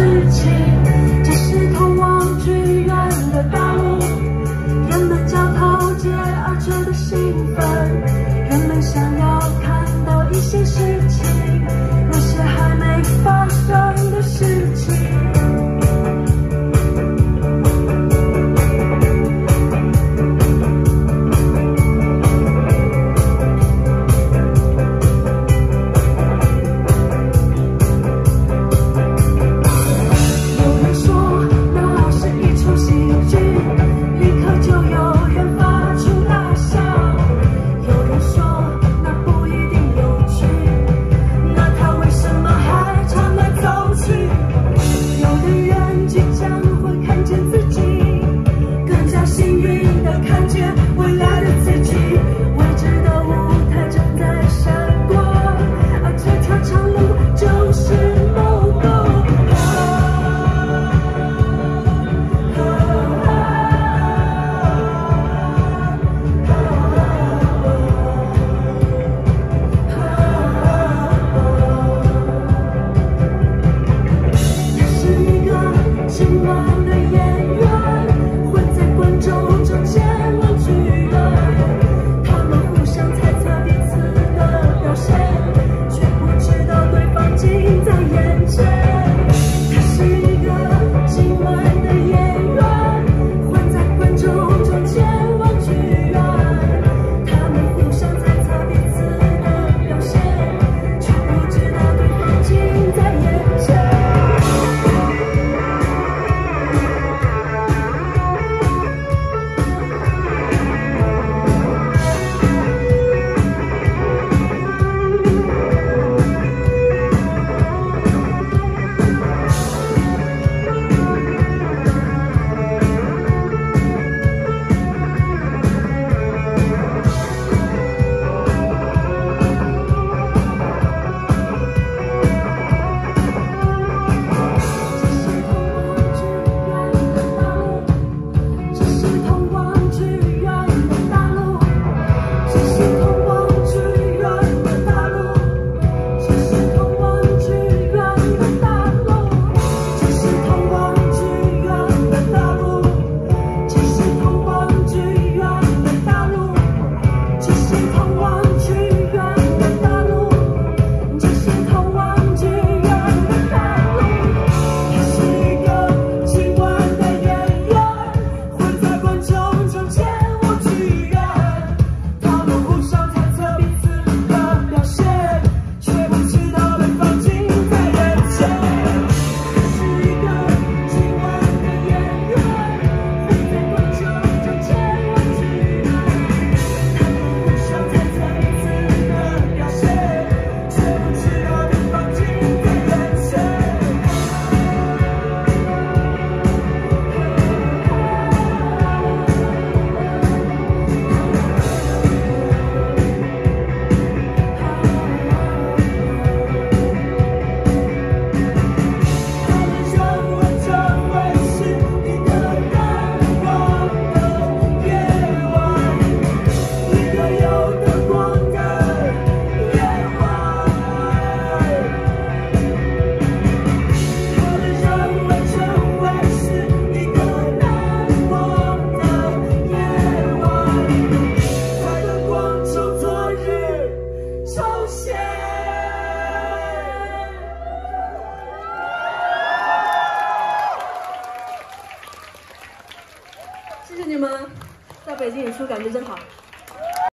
自己。自己出，感觉真好。